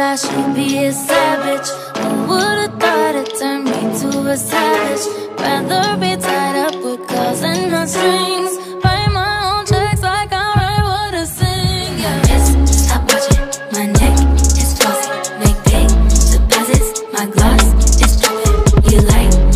thought I should be a savage. Who would've thought it turned me to a savage. Rather be tied up with calls and not strings. Write my own checks like I write what I sing yeah. Just stop watching, my neck is flossy Make big deposits, my gloss is dropping You like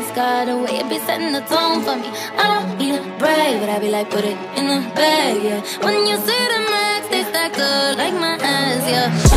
the sky, the way it be setting the tone for me. I don't need a break, but I be like, put it in the bag, yeah. When you see the max, they stack up like my ass, yeah.